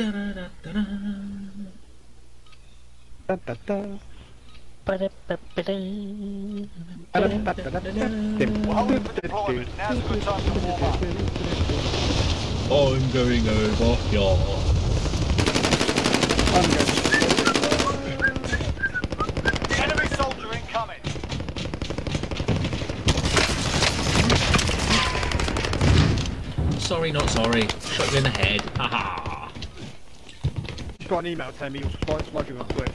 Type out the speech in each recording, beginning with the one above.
Da, da, da. Da, da, da, da, da. I'm going over here. I'm good. Enemy soldier incoming. Sorry, not sorry. Shot you in the head. Haha. Just got an email telling me you're spy- smudging on Twitch.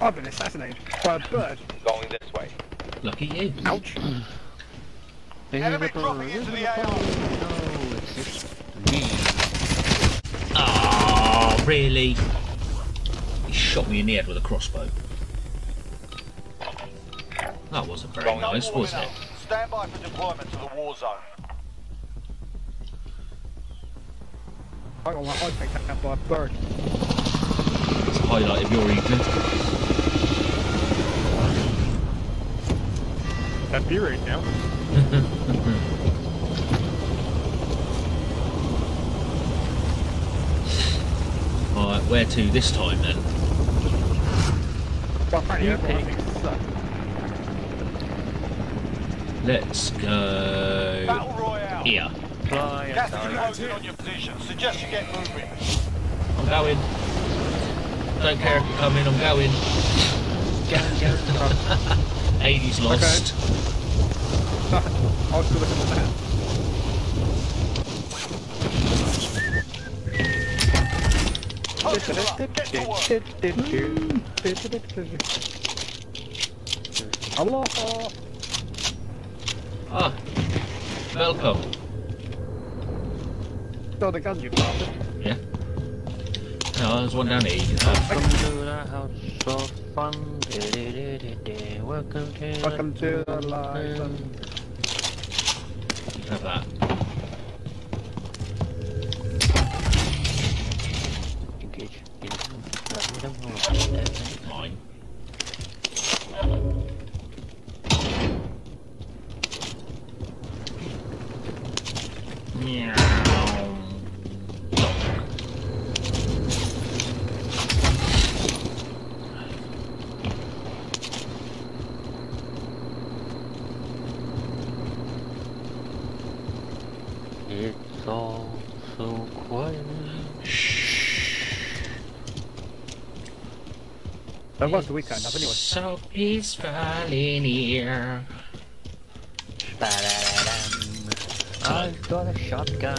I've been assassinated by a bird. Going this way. Lucky you. Ouch. Enemy dropping into the AR. No, it's just me. Ah, really? He shot me in the head with a crossbow. That wasn't very Wrong. nice, was it? Stand by for deployment to the war zone. I got my eye picked out by a bird. It's a highlight of your evening. That buried now. Alright, where to this time then? Well, apparently everyone thinks so. Let's go Battle Royale. here. Fly Gas is aside. closing on your position. Suggest you get moving. I'm going. Don't care if you come in, I'm going. Go, go. Ady's lost. I was still looking at the map. Posted up. Get to work. Allah. Ah, welcome. Still the gun you bastard. Yeah. No, there's one down here you can have. Welcome to the house of fun. Welcome to Welcome to the life of- You can have that. Engage. Engage. Mine. Meow. Dog. It's all so quiet. That was the weekend up anyway. So peaceful in here. Ba-da-da-dum. I've got a shotgun.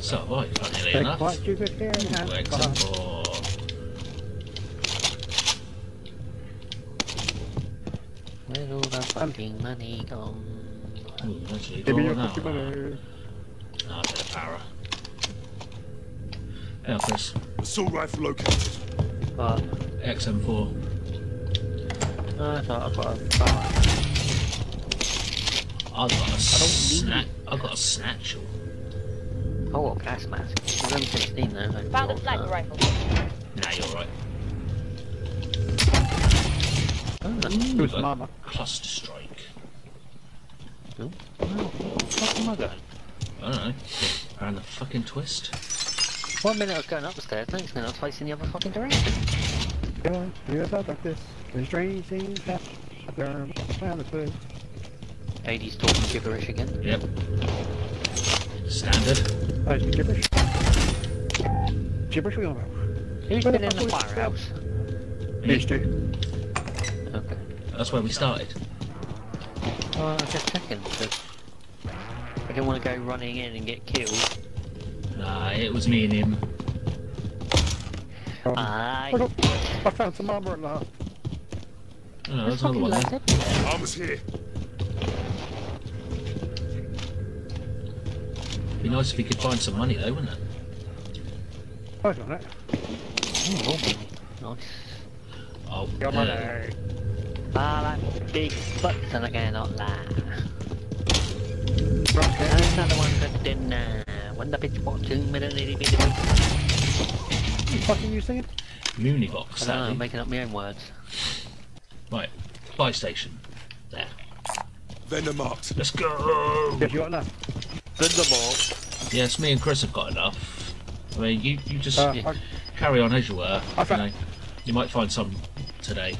So have I, funnily Take enough. what you could hear and have Except Where's all the fucking money gone? Ooh, actually, Give me your on cookie now. butter. Ah, a bit of para. Yeah, Chris. Assault rifle located. But XM4. Uh, I thought I've got a bar. I've got a snack. I got a snatchel. Oh, what gas mask? It's only 16 though. I Found a sniper rifle. Nah, you're right. Oh, it was Ooh, a mama. Cluster strike. Oh, what the fuck am I going? I don't know. Around the fucking twist. One minute I was going up the stairs, next minute I was facing the other fucking direction. Yeah, here's out like this. The strange things happen. Around the twist. Ady's talking gibberish again. Yep. Standard. Oh, it's gibberish. Gibberish we all know. Who's Where been in the firehouse? Used to. Okay. That's where we started. Well, I was just checking because I didn't want to go running in and get killed. Nah, it was me and him. Um, Aye. I, got, I found some armor at last. Oh, no, there's another one there. Armor's here. Be nice if we could find some money though, wouldn't it? I got it. Ooh, more. Nice. Oh, Got uh, money. I like big butts and I cannot lie. Right, Another one for dinner. When the bitch walks in with a little bit of What fucking you singing? Munibox, I don't know, I'm making up my own words. Right, buy station. There. Vendor marked. Let's go! Yes, you got enough. Thunderbolt. Yes, me and Chris have got enough. I mean, you, you just Uh, Yeah. Carry on as you were. You, know, you might find some today.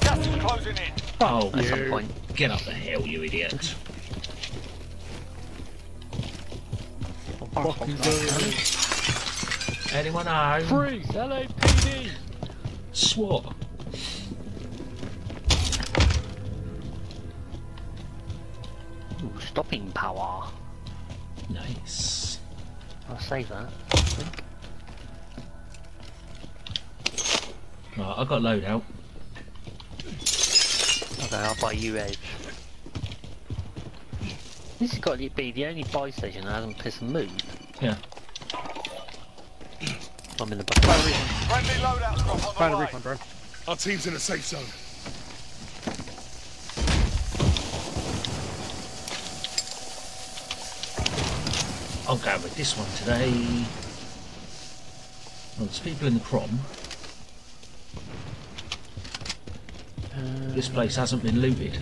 Gas is closing in. Oh, At some point. get up the hill, you idiot. fucking Anyone home? Freeze! LAPD! SWAT. Ooh, stopping power. Nice. I'll save that. Right, I got loadout. Okay, I'll buy you Edge. This has got to be the only buy station that hasn't pissed and moved. Yeah. I'm in the back. Friendly loadout drop on Find the a way. recon, bro. Our team's in a safe zone. I'll go with this one today. Well, there's people in the prom. This place hasn't been looted.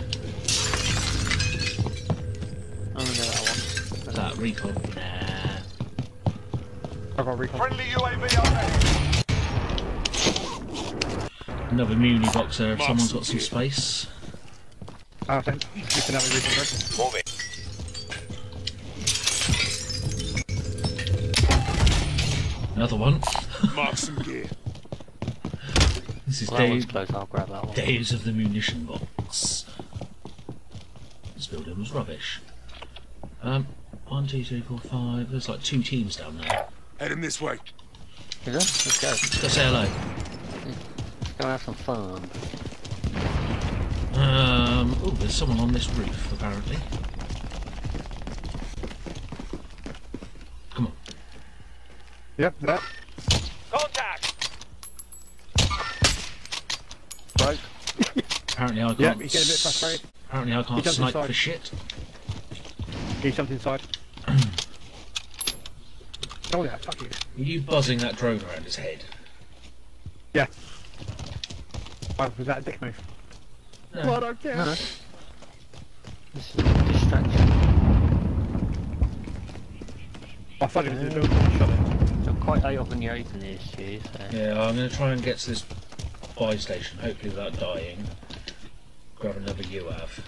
I'm gonna go that one. Is that recon? Nah. I got recon. Friendly UAV overhead. Another muni box there if Mark someone's some got some space. Ah, thanks. You can have a recon, bro. Move it. Another one. Mark some gear. This is Well, Dave, close, I'll grab that one. days of the munition box. This building was rubbish. Um, one, two, three, four, five. There's like two teams down there. Heading this way. Is that? Let's go. Go say hello. Let's go have some fun. Um, oh, there's someone on this roof apparently. Come on. Yep, that. Contact. Broke. Apparently I can't. Yeah, he's getting a bit frustrated. Apparently I can't jumps snipe inside. for shit. He jumped inside. Oh yeah, fuck you. Are you buzzing that drone around his head? Yeah. Why was that a dick move? No. Well, I don't care. No. This is a distraction. I thought it was in the building and shot it. So quite out up in the open here, Stu, so... Yeah, I'm going to try and get to this buy station, hopefully without dying. Grab another UAV.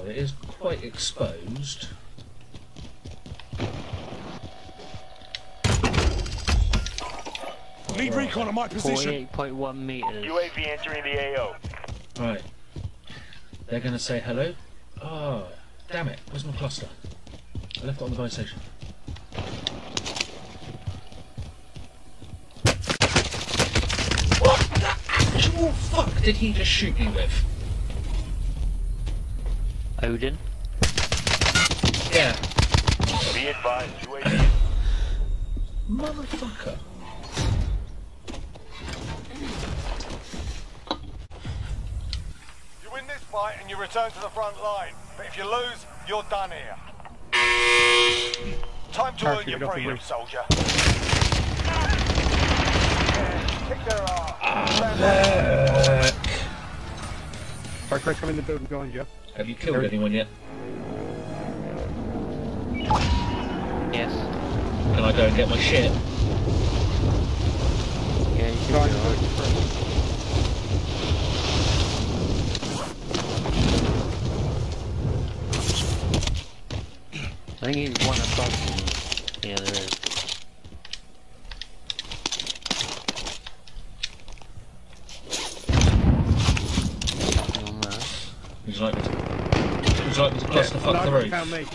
Well, it is quite exposed. Need recon on my position. 48.1 meters. UAV entering the AO. Right. They're going to say hello. Oh, damn it. Where's my cluster? I left it on the buy station. What the actual fuck did he just shoot me with? Oden. Yeah. Be advised, UAV. Motherfucker. You win this fight and you return to the front line. But if you lose, you're done here. Time to earn your off the freedom, roof. soldier. Ah. Kick their ass. Ah. Stand by. Come in the building behind you. Have you killed There- anyone yet? Yes. Can I go and get my shit? Yeah, you should Behind be the alright. building. I think he's one above me. Yeah, there is. Nothing on that. Would you like me to, would you like me to cluster fuck the you roof? found me.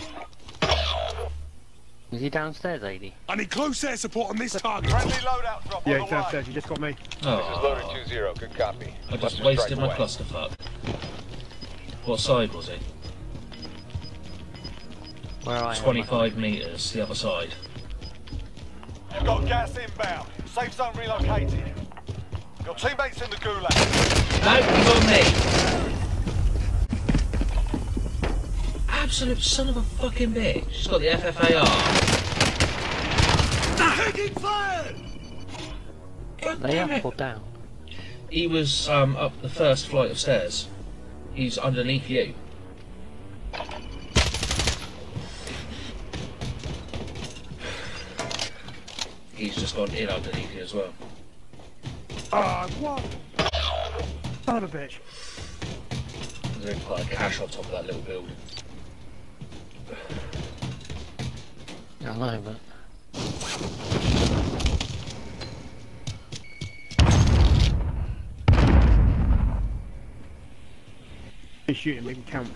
Is he downstairs, AD? I need close air support on this target. Friendly loadout drop Yeah, on he's downstairs. You just got me. Oh, Loader 2-0, good copy. I just Cluster wasted strike my away. clusterfuck. What side was it? Where are you? 25 metres, the other side. You've got gas inbound. Safe zone relocated. Your teammates in the gulag. No, he's on me! Absolute son of a fucking bitch. He's got the FFAR. God They damn up it. or down? He was um, up the first flight of stairs. He's underneath you. He's just gone in underneath you as well. Ah, what? Son of a bitch. There's quite a cache on top of that little build. I know, but He's shooting, make him count.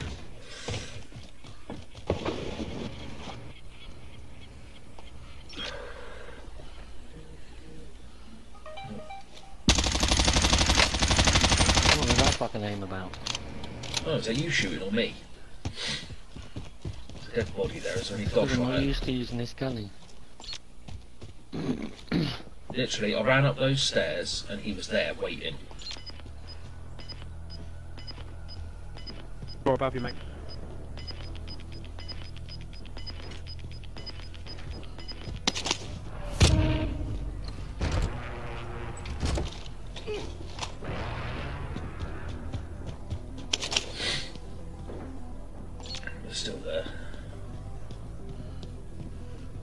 what was that fucking aim about? Oh, is that you shooting or me? There's a dead body there, is there any dog Because I'm not used to using this gunny. Literally, I ran up those stairs and he was there waiting. Or above you, mate.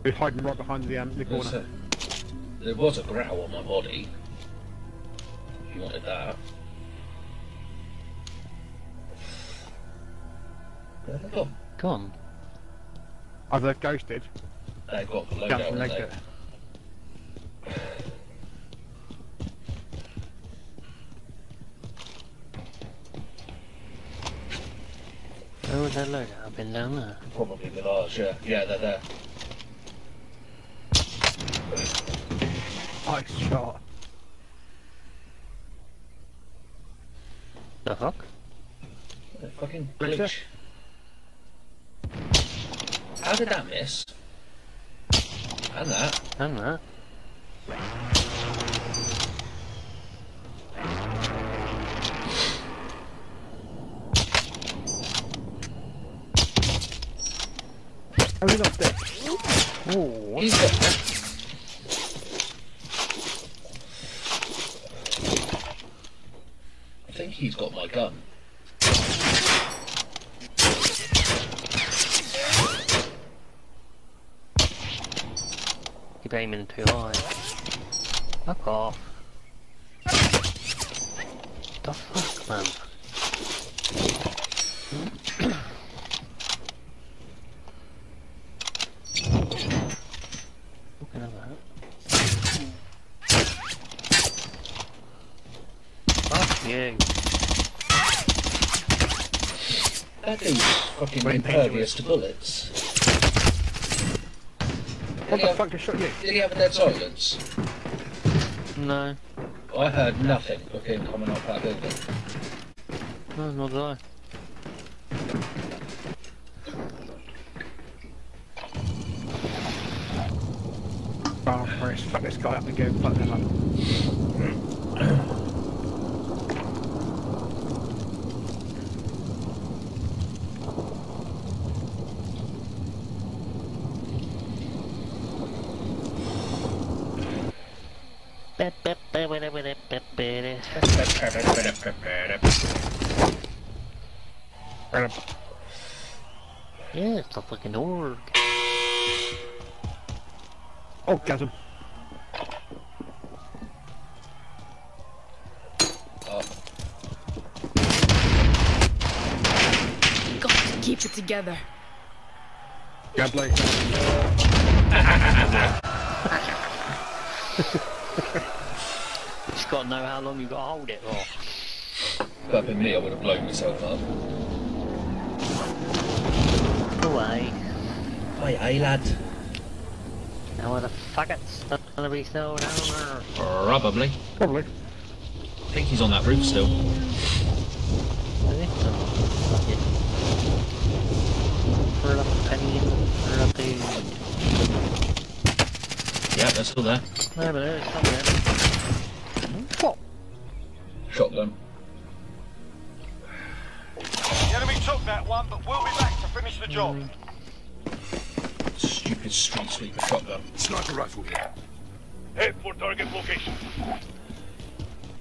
He's hiding right behind the, um, the corner. a- there was a growl on my body. If you wanted that. Where they gone? Come on. Either they've ghosted, They've got the loadout, jumped haven't and they? Where was that loadout? I've been down there. Probably with ours, yeah. Yeah, they're there. Nice shot. The fuck? They're fucking Richter? glitch. How did that miss? And that. And that. Oh, he's not dead. Oh, He's got I think he's got my gun. Keep aiming too high. Fuck off. The fuck, man? Looking at that. Fuck you. That dude's fucking impervious to bullets. What Did he, the have, fuck shot you? did he have a dead silence? No. I heard nothing of him coming up that building. No, not did I. Oh, Christ, fuck this guy up and go fuck them up. Yeah, it's a fucking org. Oh, gasm. Oh, Got to keep it together. Grab blade. Just gotta know how long you've gotta hold it for. if that had been me, I would have blown myself up. Away. Hey, hey, lad. Now where the fuck it's gonna be still down there? Probably. Probably. I think he's on that roof still. Is it? Oh, fuck it. For a penny, for a food. Yeah, they're still there. No, but there's something. What? Shotgun. The enemy took that one, but we'll be back to finish the job. Stupid street sweeper shotgun. Sniper rifle here. Head for target location.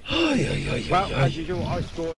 Ay, ay, ay, Well, ay, as usual, I scored.